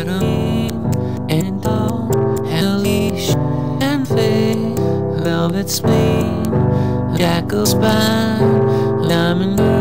And all hellish and fake velvet spleen, jackal's spine, diamond.